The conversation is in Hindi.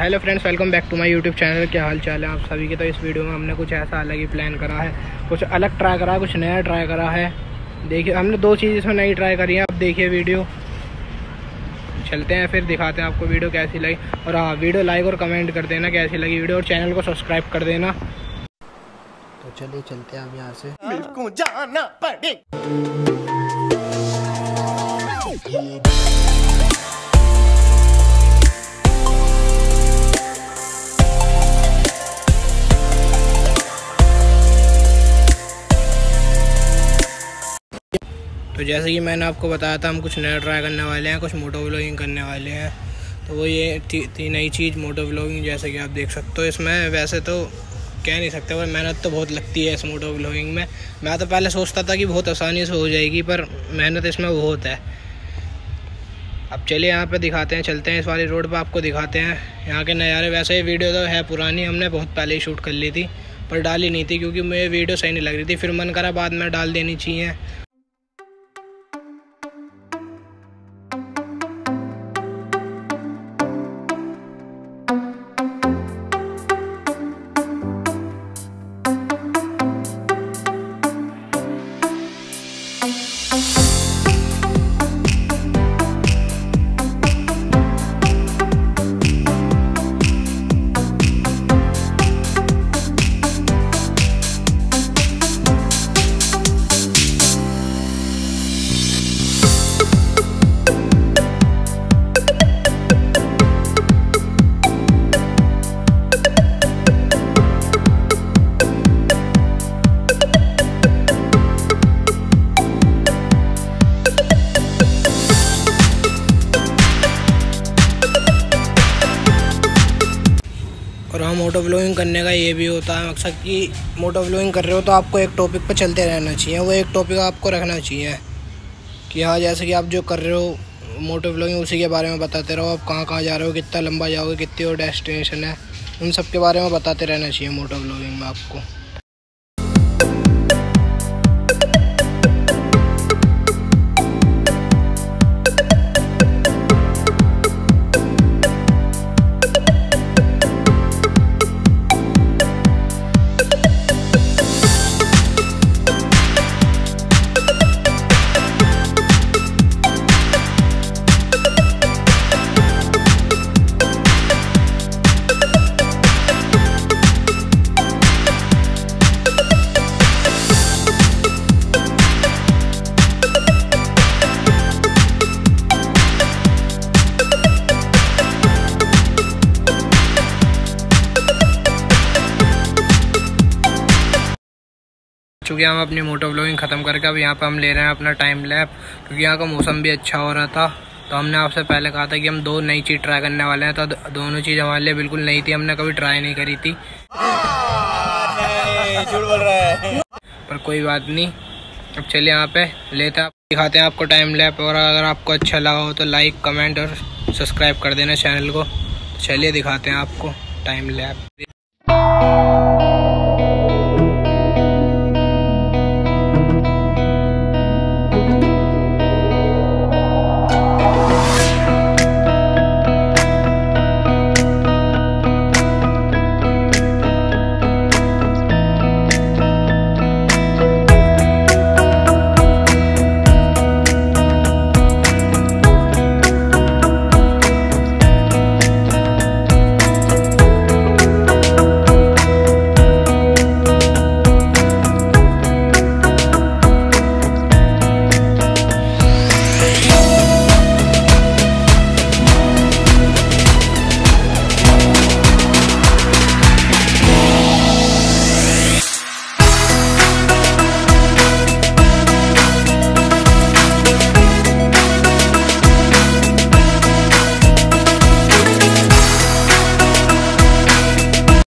Hello friends, welcome back to my YouTube channel. क्या हाल चाल है आप सभी के? तो इस वीडियो में हमने कुछ ऐसा अलग ही प्लान करा है। कुछ अलग ट्राई करा है, कुछ नया ट्राई करा है। देखिए, हमने दो चीज़ इसमें नई ट्राई करी है। आप देखिए वीडियो। चलते हैं, फिर दिखाते हैं आपको वीडियो कैसी लगी। और हाँ वीडियो लाइक और कमेंट कर देना कैसी लगी वीडियो, और चैनल को सब्सक्राइब कर देना। तो चलिए, चलते हैं हम यहाँ से। जाना तो जैसे कि मैंने आपको बताया था हम कुछ नया ट्राई करने वाले हैं कुछ मोटो व्लॉगिंग करने वाले हैं। तो वो ये थी, नई चीज़ मोटो व्लॉगिंग जैसे कि आप देख सकते हो। इसमें वैसे तो कह नहीं सकते पर मेहनत तो बहुत लगती है इस मोटो व्लॉगिंग में। मैं तो पहले सोचता था कि बहुत आसानी से हो जाएगी पर मेहनत इसमें बहुत है। अब चलिए यहाँ पे दिखाते हैं चलते हैं इस वाली रोड पे आपको दिखाते हैं। यहाँ के नज़ारे वैसे ये वीडियो तो है पुरानी हमने बहुत पहले ही शूट कर ली थी पर डाली नहीं थी क्योंकि मुझे वीडियो सही नहीं लग रही थी। फिर मन करा बाद में डाल देनी चाहिए। और हाँ मोटो ब्लॉगिंग करने का ये भी होता है मकसद कि मोटो ब्लॉगिंग कर रहे हो तो आपको एक टॉपिक पर चलते रहना चाहिए। वो एक टॉपिक आपको रखना चाहिए। कि हाँ जैसे कि आप जो कर रहे हो मोटो ब्लॉगिंग उसी के बारे में बताते रहो। आप कहाँ कहाँ जा रहे हो, कितना लंबा जाओगे, कितनी और डेस्टिनेशन है, उन सब के बारे में बताते रहना चाहिए मोटो ब्लॉगिंग में आपको। चूँकि हम अपनी मोटो ब्लॉगिंग ख़त्म करके अब यहाँ पर हम ले रहे हैं अपना टाइम लैप क्योंकि यहाँ का मौसम भी अच्छा हो रहा था। तो हमने आपसे पहले कहा था कि हम दो नई चीज़ ट्राई करने वाले हैं तो दोनों चीज़ हमारे लिए बिल्कुल नई थी। हमने कभी ट्राई नहीं करी थी। पर कोई बात नहीं। अब चलिए यहाँ पे लेते हैं, दिखाते हैं आपको टाइम लैप और अगर आपको अच्छा लगा हो तो लाइक कमेंट और सब्सक्राइब कर देना चैनल को। चलिए दिखाते हैं आपको टाइम लैप